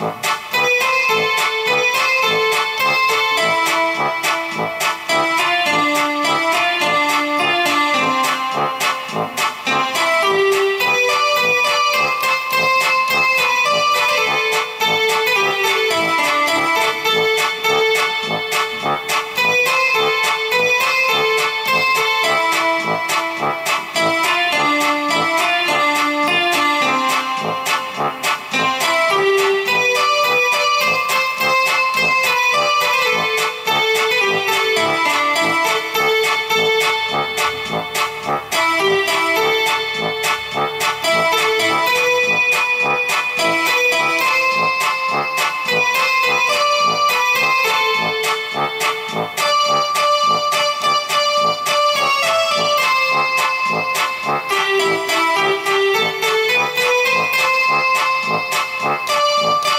Bye. Thank.